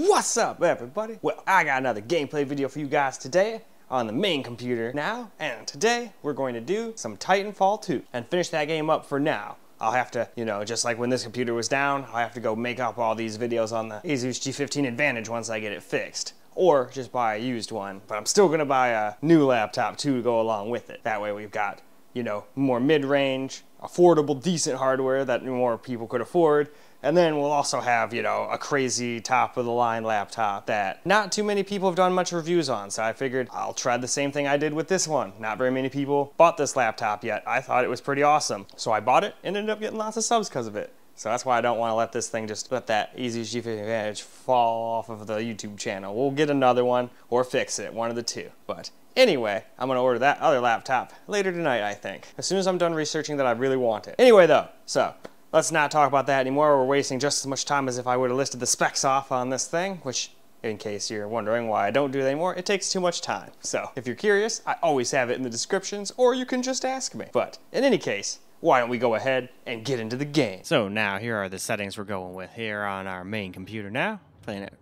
What's up, everybody? Well, I got another gameplay video for you guys today on the main computer now, and today we're going to do some Titanfall 2 and finish that game up for now. I'll have to, you know, just like when this computer was down, I'll have to go make up all these videos on the Asus G15 Advantage once I get it fixed. Or just buy a used one. But I'm still gonna buy a new laptop too to go along with it. That way we've got, you know, more mid-range, affordable, decent hardware that more people could afford, and then we'll also have, you know, a crazy top of the line laptop that not too many people have done much reviews on. So I figured I'll try the same thing I did with this one. Not very many people bought this laptop yet. I thought it was pretty awesome. So I bought it and ended up getting lots of subs because of it. So that's why I don't want to let this thing just let that Asus G15 Advantage fall off of the YouTube channel. We'll get another one or fix it, one of the two. But Anyway, I'm gonna order that other laptop later tonight, I think. As soon as I'm done researching that I really want it. Anyway though, so let's not talk about that anymore. We're wasting just as much time as if I would have listed the specs off on this thing, which in case you're wondering why I don't do that anymore, it takes too much time. So if you're curious, I always have it in the descriptions, or you can just ask me. But in any case, why don't we go ahead and get into the game? So now here are the settings we're going with here on our main computer now, playing it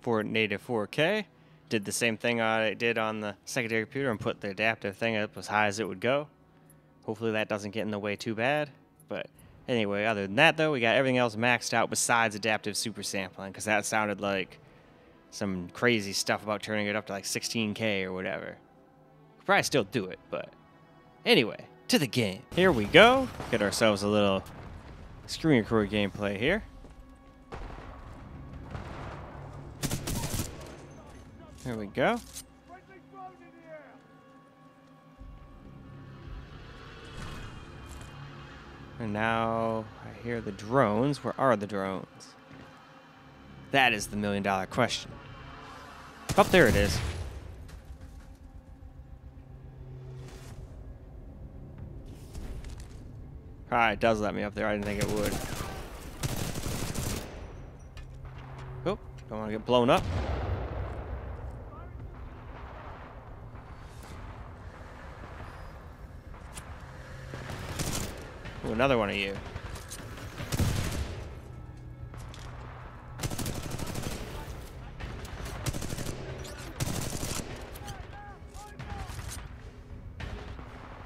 for native 4K. Did the same thing I did on the secondary computer and put the adaptive thing up as high as it would go. Hopefully that doesn't get in the way too bad, but Anyway, other than that, though, we got everything else maxed out besides adaptive super sampling, because that sounded like some crazy stuff about turning it up to like 16K or whatever. Could probably still do it, but anyway, to the game. Here we go. Get ourselves a little screen record gameplay here. There we go. And now I hear the drones. Where are the drones? That is the million dollar question. Up oh, there it is. Ah, it does let me up there. I didn't think it would. Oh, don't want to get blown up. Another one of you.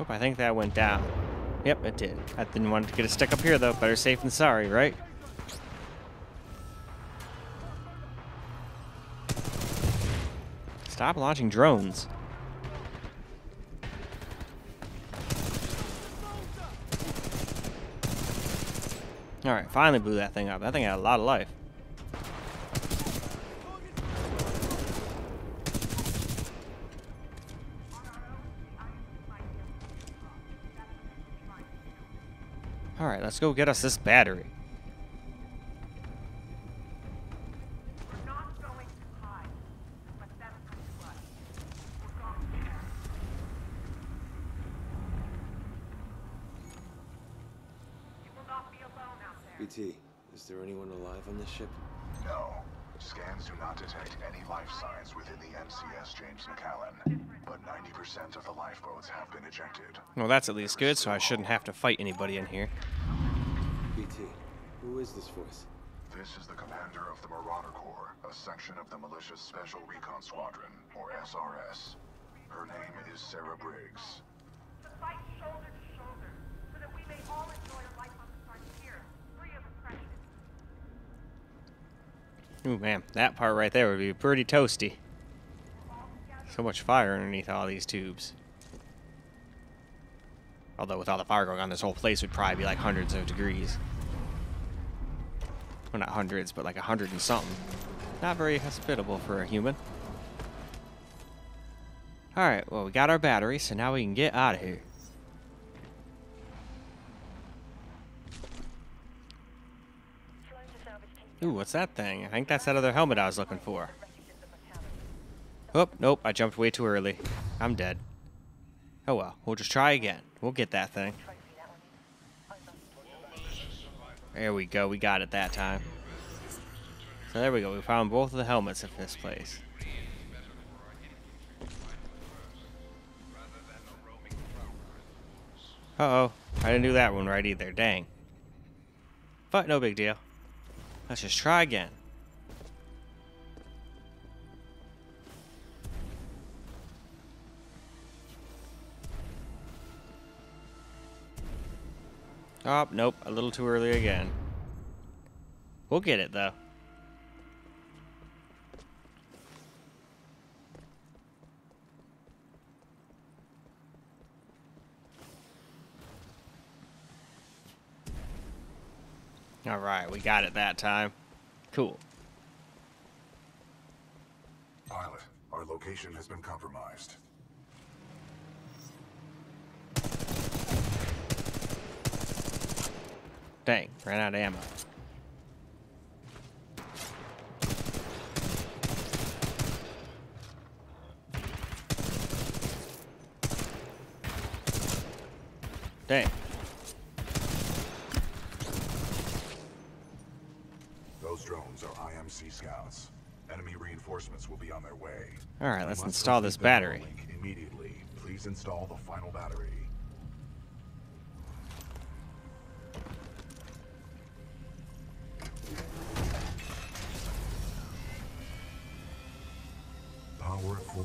Oh, I think that went down. Yep, it did. I didn't want to get a stick up here, though. Better safe than sorry, right? Stop launching drones. Alright, finally blew that thing up. That thing had a lot of life. Alright, let's go get us this battery. Well, that's at least good, so I shouldn't have to fight anybody in here. BT, who is this voice? This is the commander of the Marauder Corps, a section of the Militia's Special Recon Squadron, or SRS. Her name is Sarah Briggs. To fight shoulder shoulder, so that we may all enjoy a life Ooh, man, that part right there would be pretty toasty. So much fire underneath all these tubes. Although with all the fire going on, this whole place would probably be like hundreds of degrees. Well, not hundreds, but like a hundred and something. Not very hospitable for a human. Alright, well, we got our battery, so now we can get out of here. Ooh, what's that thing? I think that's that other helmet I was looking for. Oh, nope, I jumped way too early. I'm dead. Oh well, we'll just try again. We'll get that thing. There we go, we got it that time. So there we go, we found both of the helmets in this place. Uh-oh, I didn't do that one right either, dang. But no big deal. Let's just try again. Oh, nope. A little too early again. We'll get it, though. All right, we got it that time. Cool. Pilot, our location has been compromised. Dang, ran out of ammo. Dang. Those drones are IMC scouts. Enemy reinforcements will be on their way. All right, let's install this battery. Immediately. Please install the final battery.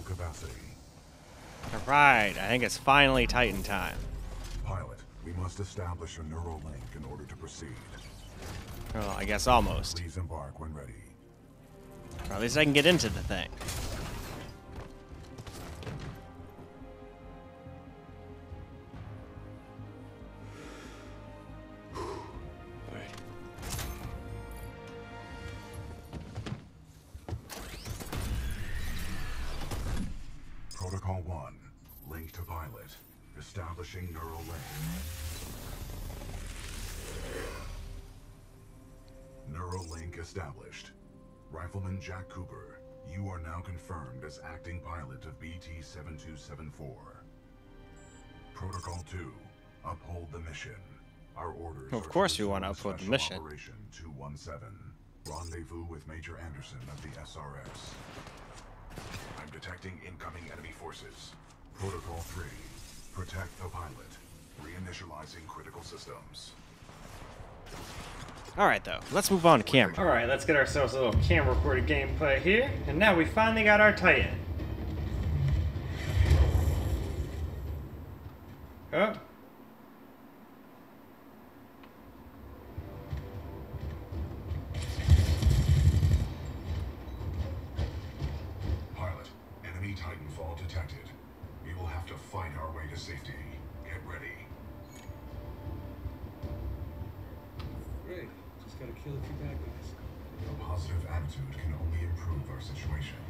Capacity. All right, I think it's finally Titan time. Pilot, we must establish a neural link in order to proceed. Well, I guess almost. Please embark when ready. Or at least I can get into the thing. Protocol 1. Link to pilot. Establishing neural link. Neural link established. Rifleman Jack Cooper, you are now confirmed as acting pilot of BT-7274. Protocol 2. Uphold the mission. Our orders Of course to we wanna uphold the mission. Operation 217. Rendezvous with Major Anderson of the SRS. I'm detecting incoming enemy forces. Protocol 3. Protect the pilot. Reinitializing critical systems. All right, though. Let's move on to camera. All right, let's get ourselves a little camera recorded gameplay here. And now we finally got our Titan. Oh. Pilot, enemy Titanfall detected. We will have to fight our way to safety. Get ready. Great. Just gotta kill a few bad guys. A positive attitude can only improve our situation.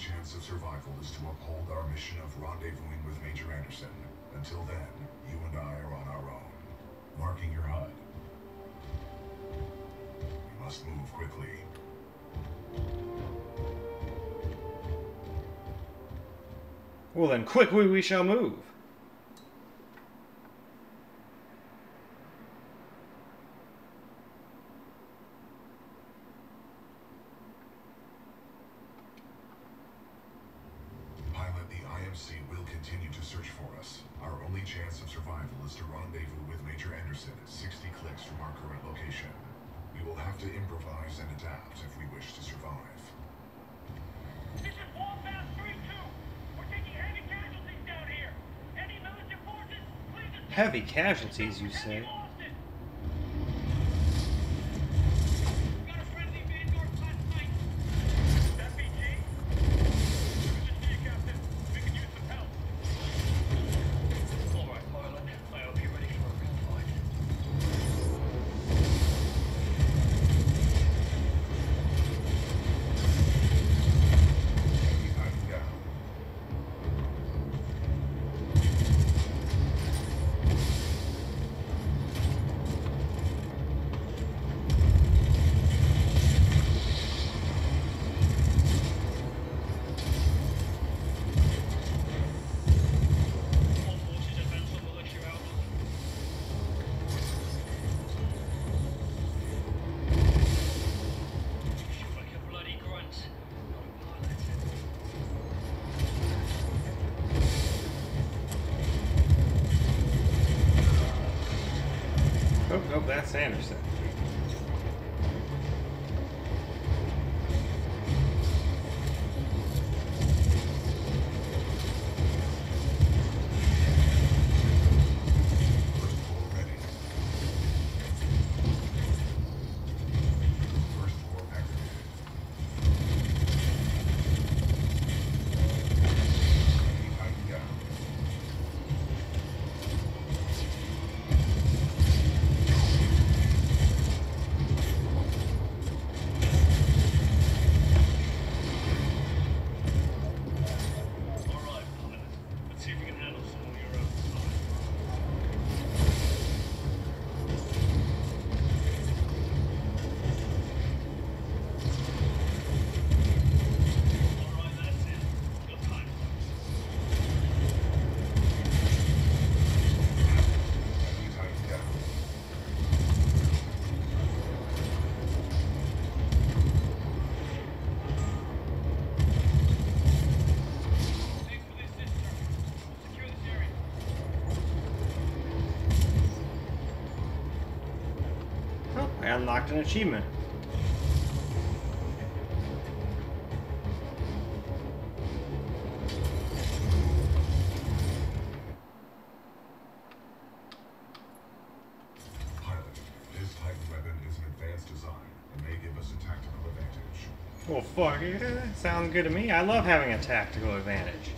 Chance of survival is to uphold our mission of rendezvousing with Major Anderson. Until then, you and I are on our own. Marking your HUD. We must move quickly. Well, then quickly we shall move. Pilot, the IMC will continue to search for us. Our only chance survival is to rendezvous with Major Anderson 60 clicks from our current location. We will have to improvise and adapt if we wish to survive. This is Warpath 3-2. We're taking heavy casualties down here. Any militant forces, please. Heavy casualties, you say? nope, nope, that's Anderson. Oh, I unlocked an achievement. Pilot, this Titan weapon is an advanced design and may give us a tactical advantage. Well, fuck, yeah, sounds good to me. I love having a tactical advantage.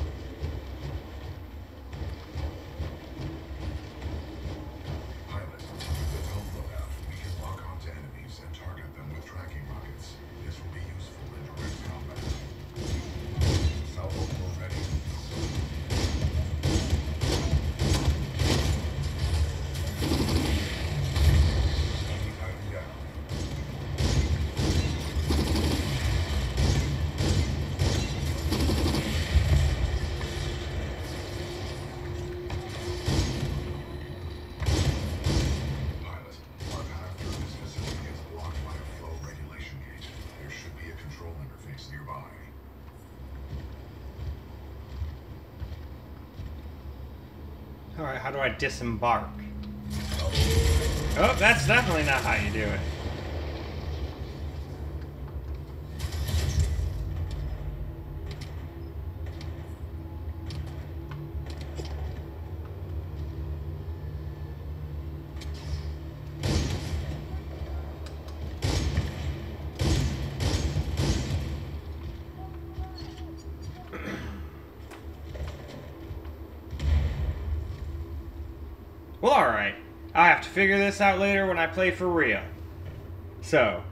How do I disembark? Oh, that's definitely not how you do it. Alright. I have to figure this out later when I play for real. So,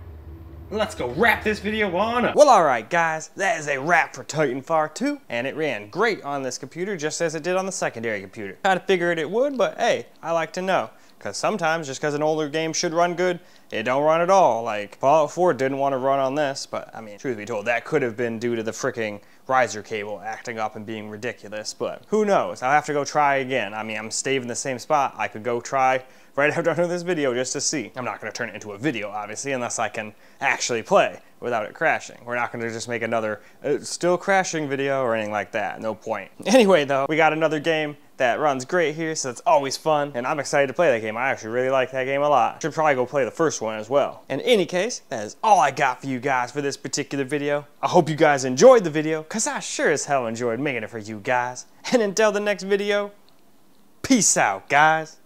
let's go wrap this video on up. Well, alright, guys. That is a wrap for Titanfall 2, and it ran great on this computer just as it did on the secondary computer. Kinda figured it would, but hey, I like to know. Because sometimes, just because an older game should run good, it don't run at all. Like, Fallout 4 didn't want to run on this, but I mean, truth be told, that could have been due to the freaking riser cable acting up and being ridiculous, but who knows? I'll have to go try again. I mean, I'm staying in the same spot. I could go try right after done with this video just to see. I'm not going to turn it into a video, obviously, unless I can actually play without it crashing. We're not going to just make another uh, still crashing video or anything like that. No point. Anyway, though, we got another game that runs great here, so it's always fun, and I'm excited to play that game. I actually really like that game a lot. Should probably go play the first one as well. In any case, that is all I got for you guys for this particular video. I hope you guys enjoyed the video, because I sure as hell enjoyed making it for you guys. And until the next video, peace out, guys.